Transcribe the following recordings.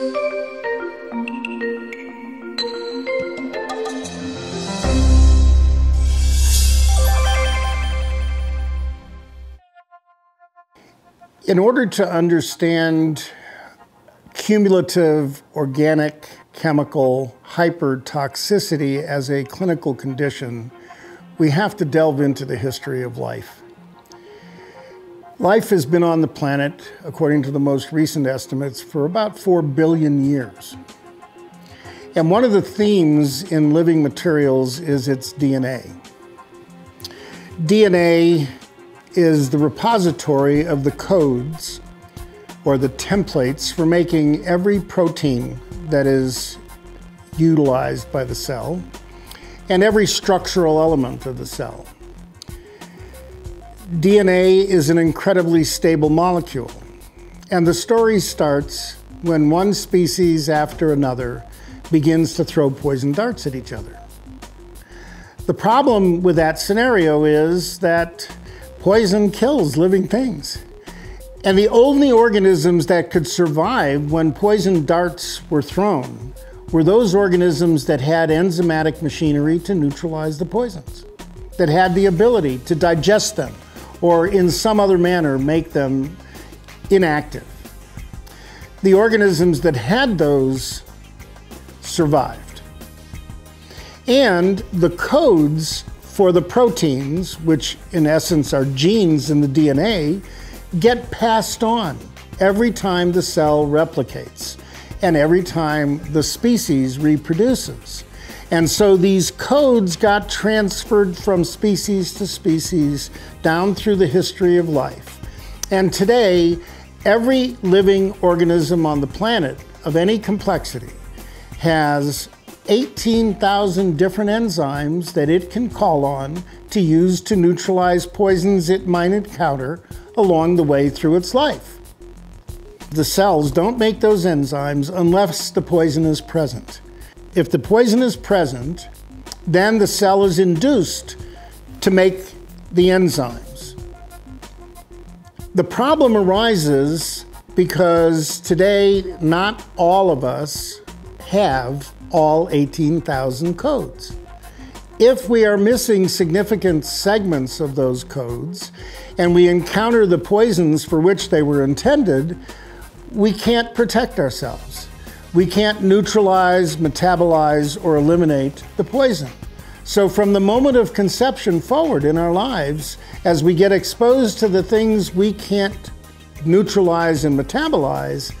In order to understand cumulative organic chemical hypertoxicity as a clinical condition, we have to delve into the history of life. Life has been on the planet, according to the most recent estimates, for about 4 billion years. And one of the themes in living materials is its DNA. DNA is the repository of the codes or the templates for making every protein that is utilized by the cell and every structural element of the cell. DNA is an incredibly stable molecule, and the story starts when one species after another begins to throw poison darts at each other. The problem with that scenario is that Poison kills living things. And the only organisms that could survive when poison darts were thrown were those organisms that had enzymatic machinery to neutralize the poisons, that had the ability to digest them or in some other manner make them inactive. The organisms that had those survived. And the codes for the proteins, which in essence are genes in the DNA, get passed on every time the cell replicates and every time the species reproduces. And so these codes got transferred from species to species down through the history of life. And today, every living organism on the planet of any complexity has 18,000 different enzymes that it can call on to use to neutralize poisons it might encounter along the way through its life. The cells don't make those enzymes unless the poison is present. If the poison is present, then the cell is induced to make the enzymes. The problem arises because today not all of us have all 18,000 codes. If we are missing significant segments of those codes and we encounter the poisons for which they were intended, we can't protect ourselves. We can't neutralize, metabolize, or eliminate the poison. So, from the moment of conception forward in our lives, as we get exposed to the things we can't neutralize and metabolize,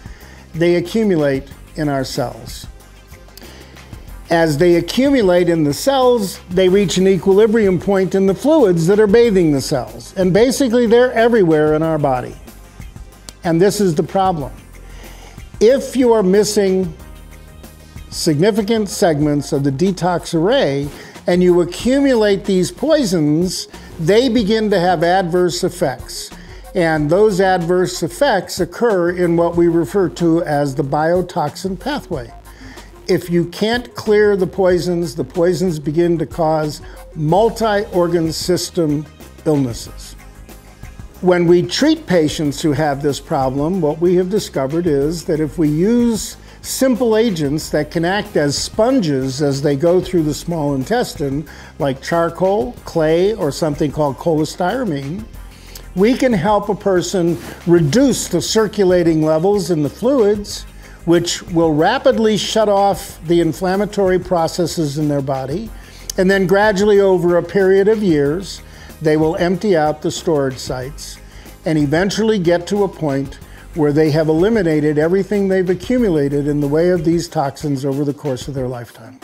they accumulate in our cells. As they accumulate in the cells, they reach an equilibrium point in the fluids that are bathing the cells. And basically, they're everywhere in our body. And this is the problem. If you are missing significant segments of the detox array and you accumulate these poisons, they begin to have adverse effects. And those adverse effects occur in what we refer to as the biotoxin pathway if you can't clear the poisons, the poisons begin to cause multi organ system illnesses. When we treat patients who have this problem, what we have discovered is that if we use simple agents that can act as sponges as they go through the small intestine, like charcoal, clay, or something called cholestyramine, we can help a person reduce the circulating levels in the fluids which will rapidly shut off the inflammatory processes in their body. And then gradually, over a period of years, they will empty out the storage sites and eventually get to a point where they have eliminated everything they've accumulated in the way of these toxins over the course of their lifetime.